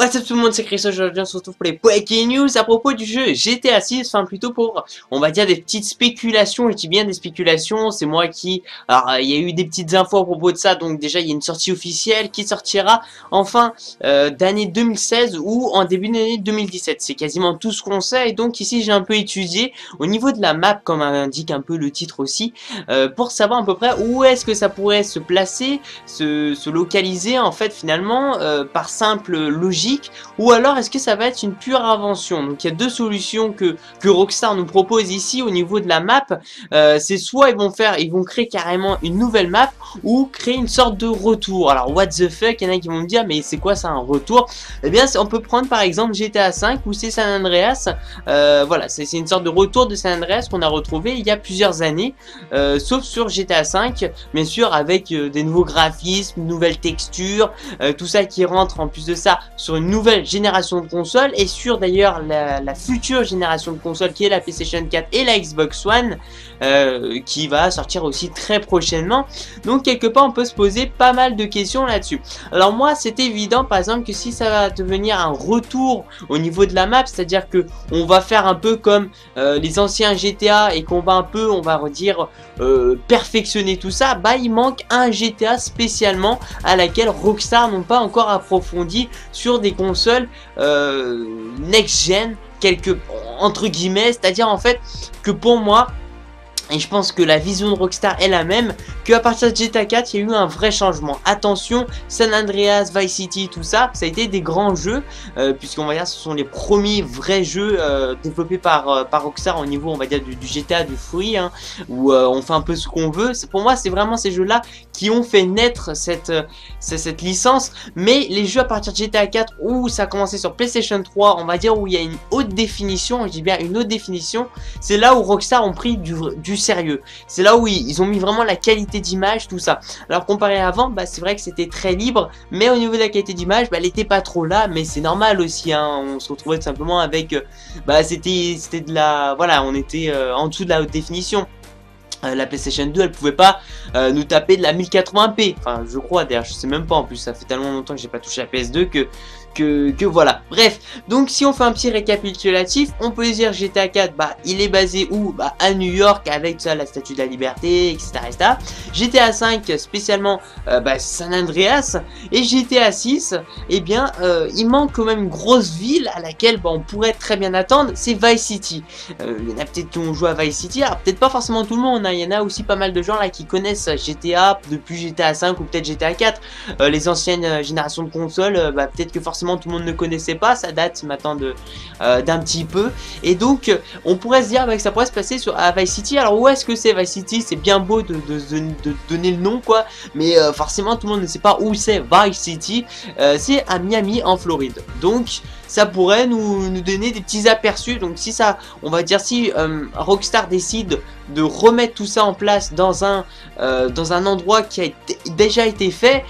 What's up tout le monde, c'est Chris, aujourd'hui on se retrouve pour les Breaking News à propos du jeu GTA 6, enfin plutôt pour, on va dire, des petites spéculations, je dis bien des spéculations, c'est moi qui, alors il y a eu des petites infos à propos de ça, donc déjà il y a une sortie officielle qui sortira en fin euh, d'année 2016 ou en début d'année 2017, c'est quasiment tout ce qu'on sait, et donc ici j'ai un peu étudié au niveau de la map, comme indique un peu le titre aussi, euh, pour savoir à peu près où est-ce que ça pourrait se placer, se, se localiser en fait finalement, euh, par simple logique ou alors est-ce que ça va être une pure invention? Donc il y a deux solutions que, que Rockstar nous propose ici au niveau de la map. Euh, c'est soit ils vont faire, ils vont créer carrément une nouvelle map ou créer une sorte de retour. Alors what the fuck, il y en a qui vont me dire mais c'est quoi ça un retour? Eh bien on peut prendre par exemple GTA 5 ou c'est San Andreas. Euh, voilà, c'est une sorte de retour de San Andreas qu'on a retrouvé il y a plusieurs années, euh, sauf sur GTA 5, bien sûr avec des nouveaux graphismes, nouvelles textures, tout ça qui rentre en plus de ça sur une nouvelle génération de consoles et sur d'ailleurs la, future génération de consoles qui est la PlayStation 4 et la Xbox One euh, qui va sortir aussi très prochainement. Donc quelque part on peut se poser pas mal de questions là-dessus. Alors moi c'est évident par exemple que si ça va devenir un retour au niveau de la map, c'est-à-dire que on va faire un peu comme euh, les anciens GTA et qu'on va un peu on va redire euh, perfectionner tout ça, bah il manque un GTA spécialement à laquelle Rockstar n'ont pas encore approfondi sur des consoles euh, next-gen, quelques entre guillemets, c'est-à-dire en fait que pour moi, et je pense que la vision de Rockstar est la même, qu'à partir de GTA 4, il y a eu un vrai changement. Attention, San Andreas, Vice City, tout ça, ça a été des grands jeux, euh, puisqu'on va dire ce sont les premiers vrais jeux euh, développés par, par Rockstar au niveau, on va dire, du, GTA, du fruit, hein, où on fait un peu ce qu'on veut. Pour moi, c'est vraiment ces jeux-là qui ont fait naître cette, cette licence, mais les jeux à partir de GTA 4, où ça a commencé sur PlayStation 3, on va dire, où il y a une haute définition, je dis bien une haute définition, c'est là où Rockstar ont pris du, sérieux. C'est là où ils, ont mis vraiment la qualité d'image, tout ça. Alors comparé à avant, bah, c'est vrai que c'était très libre, mais au niveau de la qualité d'image, bah, elle était pas trop là, mais c'est normal aussi. Hein. On se retrouvait simplement avec, euh, bah, c'était de la, voilà, on était euh, en dessous de la haute définition. Euh, la PlayStation 2 elle pouvait pas nous taper de la 1080p enfin je crois d'ailleurs je sais même pas en plus ça fait tellement longtemps que j'ai pas touché la PS2 que que, voilà. Bref, donc si on fait un petit récapitulatif, on peut dire GTA 4, bah il est basé où? Bah à New York avec ça la Statue de la Liberté, etc. GTA 5 spécialement euh, bah, San Andreas et GTA 6, eh bien euh, il manque quand même une grosse ville à laquelle bah, on pourrait très bien attendre, c'est Vice City. Euh, il y en a peut-être qui ont joué à Vice City, alors peut-être pas forcément tout le monde, hein. il y en a aussi pas mal de gens là qui connaissent GTA depuis GTA 5 ou peut-être GTA 4. les anciennes générations de consoles, bah, peut-être que forcément tout le monde ne connaissait pas, ça date maintenant euh, d'un petit peu. Et donc on pourrait se dire bah, que ça pourrait se passer sur, à Vice City. Alors où est-ce que c'est Vice City? C'est bien beau de, donner le nom quoi, mais euh, forcément tout le monde ne sait pas où c'est Vice City. Euh, c'est à Miami en Floride. Donc ça pourrait nous, nous, donner des petits aperçus. Donc si ça, on va dire si Rockstar décide de remettre tout ça en place dans un, dans un endroit qui a déjà été fait,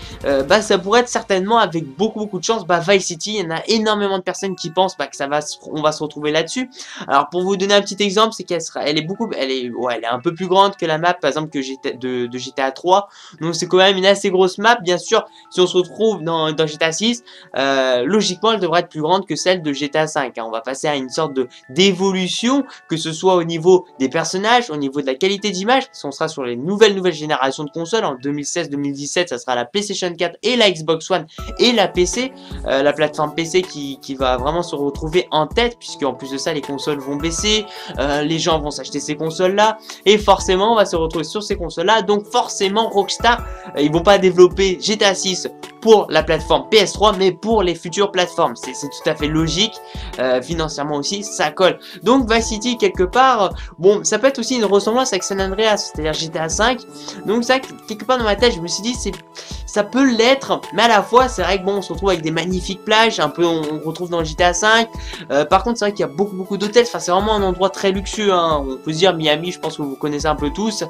bah ça pourrait être certainement avec beaucoup beaucoup de chance bah, Vice City, il y en a énormément de personnes qui pensent bah, que ça va, on va se retrouver là-dessus. Alors pour vous donner un petit exemple, c'est qu'elle est beaucoup, elle est, ouais, elle est un peu plus grande que la map, par exemple que GTA, de, GTA 3. Donc c'est quand même une assez grosse map. Bien sûr, si on se retrouve dans, dans GTA 6, euh, logiquement, elle devrait être plus grande que celle de GTA 5. Hein. On va passer à une sorte de d'évolution, que ce soit au niveau des personnages, au niveau de la qualité d'image. Si on sera sur les nouvelles nouvelles générations de consoles en 2016-2017, ça sera la PlayStation 4 et la Xbox One et la PC. Euh, la plateforme PC qui, va vraiment se retrouver en tête, puisque en plus de ça, les consoles vont baisser, euh, les gens vont s'acheter ces consoles-là, et forcément, on va se retrouver sur ces consoles-là. Donc forcément, Rockstar, euh, ils vont pas développer GTA 6 pour la plateforme PS3, mais pour les futures plateformes. C'est tout à fait logique, euh, financièrement aussi, ça colle. Donc Vice City, quelque part, bon, ça peut être aussi une ressemblance avec San Andreas, c'est-à-dire GTA 5. Donc ça, quelque part dans ma tête, je me suis dit, c'est ça peut l'être, mais à la fois, c'est vrai que bon, on se retrouve avec des magnifiques plages, un peu on, retrouve dans GTA 5. Euh, par contre, c'est vrai qu'il y a beaucoup beaucoup d'hôtels, enfin c'est vraiment un endroit très luxueux. Hein. On peut se dire Miami, je pense que vous connaissez un peu tous.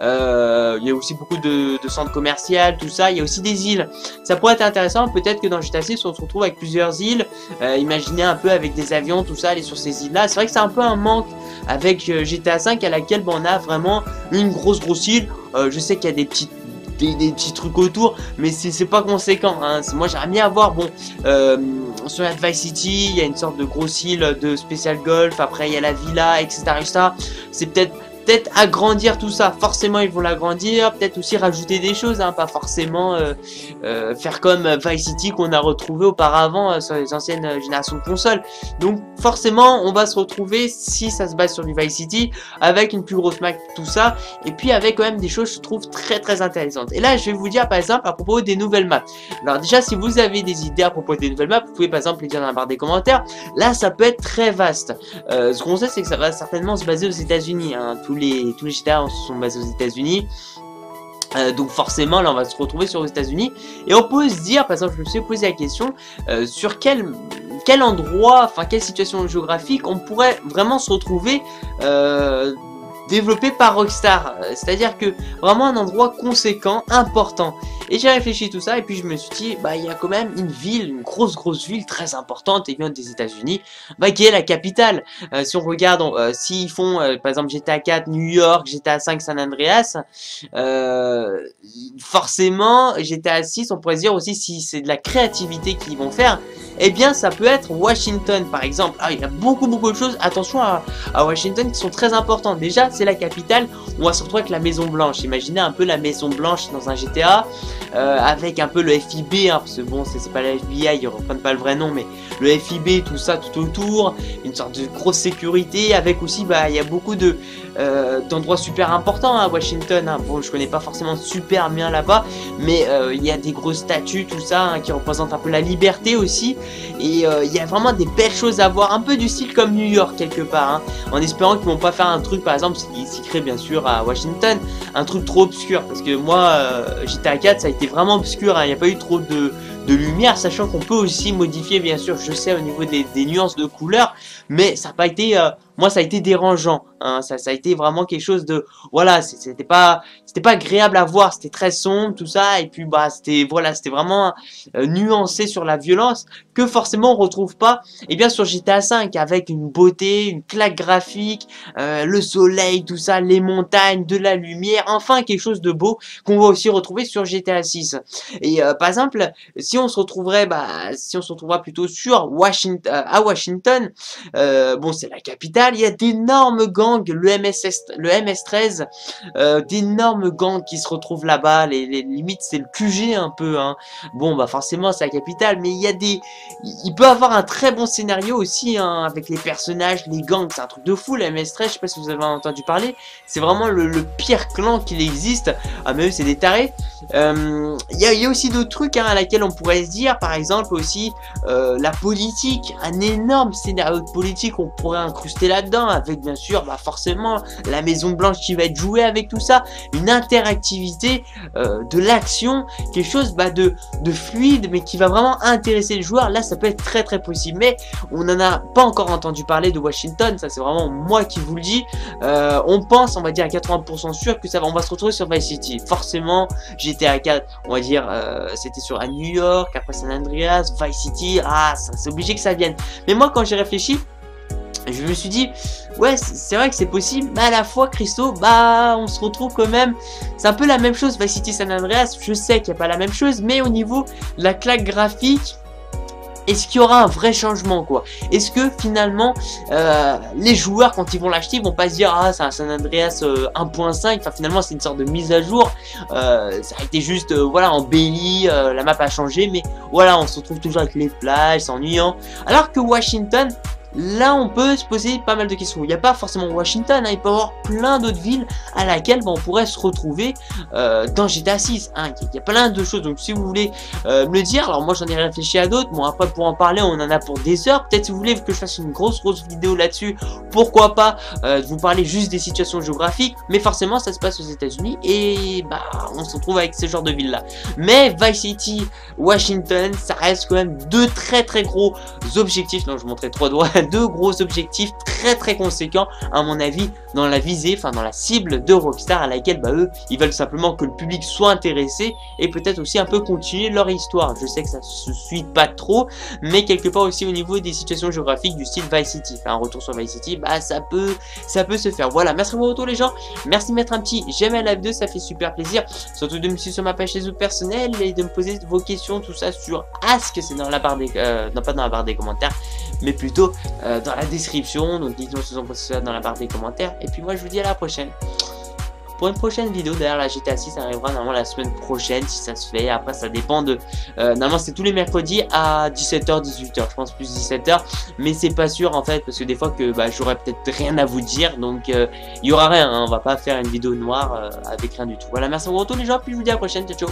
Euh, il y a aussi beaucoup de, de centres commerciaux, tout ça. Il y a aussi des îles. Pourrait être intéressant. Peut-être que dans GTA 6, on se retrouve avec plusieurs îles. Euh, imaginez un peu avec des avions, tout ça, aller sur ces îles-là. C'est vrai que c'est un peu un manque avec euh, GTA 5 à laquelle on a vraiment une grosse grosse île. Euh, je sais qu'il y a des petites des, petits trucs autour, mais c'est pas conséquent. Hein. Moi, j'aimerais bien avoir, bon, sur la Vice City, il y a une sorte de grosse île de spécial golf, après il y a la villa, etc. etc. C'est peut-être peut-être agrandir tout ça. Forcément, ils vont l'agrandir. Peut-être aussi rajouter des choses, hein, pas forcément euh, euh, faire comme Vice City qu'on a retrouvé auparavant euh, sur les anciennes générations de consoles. Donc, forcément, on va se retrouver, si ça se base sur du Vice City, avec une plus grosse map, tout ça. Et puis, avec quand même des choses, je trouve, très très intéressantes. Et là, je vais vous dire, par exemple, à propos des nouvelles maps. Alors, déjà, si vous avez des idées à propos des nouvelles maps, vous pouvez, par exemple, les dire dans la barre des commentaires. Là, ça peut être très vaste. ce qu'on sait, c'est que ça va certainement se baser aux États-Unis. Hein les, tous les GTA sont basés aux États-Unis. Euh, donc forcément là on va se retrouver sur les États-Unis et on peut se dire par exemple je me suis posé la question euh, sur quel quel endroit enfin quelle situation géographique on pourrait vraiment se retrouver euh, développé par Rockstar. Euh, c'est-à-dire que vraiment un endroit conséquent, important. Et j'ai réfléchi tout ça et puis je me suis dit, bah il y a quand même une ville, une grosse grosse ville très importante et bien des États-Unis, bah qui est la capitale. Euh, si on regarde, euh, s'ils font par exemple GTA 4 New York, GTA 5 San Andreas, forcément GTA 6, on pourrait dire aussi si c'est de la créativité qu'ils vont faire, eh bien ça peut être Washington par exemple. Ah, il y a beaucoup beaucoup de choses, attention à, Washington qui sont très importantes. Déjà, c'est la capitale, on va se retrouver avec la Maison Blanche. Imaginez un peu la Maison Blanche dans un GTA, euh, avec un peu le FIB, hein, parce que bon, c'est pas la FBI, ils reprennent pas le vrai nom, mais le FIB, tout ça tout autour, une sorte de grosse sécurité, avec aussi, bah, il y a beaucoup euh, d'endroits super importants à Washington. Hein. Bon, je connais pas forcément super bien là-bas, mais euh, il y a des grosses statues, tout ça, hein, qui représentent un peu la liberté aussi. Et il y a vraiment des belles choses à voir, un peu du style comme New York quelque part, hein. en espérant qu'ils vont pas faire un truc, par exemple, s'y crée bien sûr à Washington, un truc trop obscur, parce que moi, j'étais à 4, ça a été vraiment obscur, il n'y a pas eu trop de, de lumière, sachant qu'on peut aussi modifier, bien sûr, je sais, au niveau des, nuances de couleurs, mais ça n'a pas été moi ça a été dérangeant. Hein. Ça, ça a été vraiment quelque chose de, voilà, c'était pas, c'était pas agréable à voir, c'était très sombre tout ça, et puis bah c'était, voilà, c'était vraiment euh, nuancé sur la violence que forcément on retrouve pas, et bien sur GTA 5 avec une beauté, une claque graphique, euh, le soleil, tout ça, les montagnes, de la lumière, enfin quelque chose de beau qu'on va aussi retrouver sur GTA 6. Et euh, par exemple, si on se retrouverait, bah, si on se retrouvera plutôt sur Washington, à Washington, bon c'est la capitale il y a d'énormes gangs, le, MSS, le MS-13, euh, d'énormes gangs qui se retrouvent là-bas, les, limites c'est le QG un peu, hein. bon bah forcément c'est la capitale, mais il y a des, il peut avoir un très bon scénario aussi, hein, avec les personnages, les gangs, c'est un truc de fou, le MS-13, je sais pas si vous avez entendu parler, c'est vraiment le, pire clan qu'il existe, ah mais c'est des tarés, euh, il y, a, aussi d'autres trucs hein, à laquelle on pourrait se dire, par exemple aussi, euh, la politique, un énorme scénario de politique, on pourrait incruster là dedans avec bien sûr bah forcément la Maison Blanche qui va être jouée avec tout ça, une interactivité, euh, de l'action, quelque chose bah, de, de fluide mais qui va vraiment intéresser le joueur. Là ça peut être très très possible mais on n'en a pas encore entendu parler de Washington, ça c'est vraiment moi qui vous le dis. Euh, on pense, on va dire à 80% sûr que ça va, on va se retrouver sur Vice City. Forcément GTA 4, on va dire c'était sur à New York, après San Andreas, Vice City, ah c'est obligé que ça vienne. Mais moi quand j'ai réfléchi, je me suis dit, ouais, c'est vrai que c'est possible, mais à la fois, Christo, bah, on se retrouve quand même. C'est un peu la même chose, Vice City San Andreas. Je sais qu'il n'y a pas la même chose, mais au niveau de la claque graphique, est-ce qu'il y aura un vrai changement quoi? Est-ce que finalement euh, les joueurs quand ils vont l'acheter vont pas se dire ah c'est un San Andreas 1.5 euh, enfin finalement c'est une sorte de mise à jour. Euh, ça a été juste voilà embelli la map a changé mais voilà on se retrouve toujours avec les plages c'est ennuyant. Alors que Washington Là, on peut se poser pas mal de questions. Il n'y a pas forcément Washington, hein, il peut y avoir plein d'autres villes à laquelle on pourrait se retrouver euh, dans GTA 6. Hein. Il y a plein de choses, donc si vous voulez euh, me le dire, alors moi j'en ai réfléchi à d'autres. Bon, après pour en parler, on en a pour des heures. Peut-être si vous voulez que je fasse une grosse grosse vidéo là-dessus, pourquoi pas euh, vous parler juste des situations géographiques. Mais forcément, ça se passe aux États-Unis et bah on se retrouve avec ce genre de villes là. Mais Vice City, Washington, ça reste quand même deux très très gros objectifs. Non, je montrais trois doigts deux gros objectifs très très conséquents à mon avis dans la visée, enfin dans la cible de Rockstar à laquelle bah eux ils veulent simplement que le public soit intéressé et peut-être aussi un peu continuer leur histoire. Je sais que ça se suit pas trop, mais quelque part aussi au niveau des situations géographiques du style Vice City. un retour sur Vice City, bah ça peut, ça peut se faire. Voilà, merci pour votre retour les gens. Merci de mettre un petit j'aime à la 2, ça fait super plaisir. Surtout de me suivre sur ma page Facebook personnelle et de me poser vos questions, tout ça sur Ask, c'est dans la barre des, euh, non pas dans la barre des commentaires, mais plutôt euh, dans la description. Donc dites-moi ce que vous dans la barre des commentaires. Et puis moi je vous dis à la prochaine pour une prochaine vidéo. D'ailleurs, la GTA 6 arrivera normalement la semaine prochaine si ça se fait. Après, ça dépend de. Euh, normalement, c'est tous les mercredis à 17h, 18h. Je pense plus 17h. Mais c'est pas sûr en fait, parce que des fois que bah, j'aurais peut-être rien à vous dire. Donc, euh, il y aura rien. Hein. On va pas faire une vidéo noire euh, avec rien du tout. Voilà, merci tout les gens. Puis je vous dis à la prochaine. Ciao, ciao.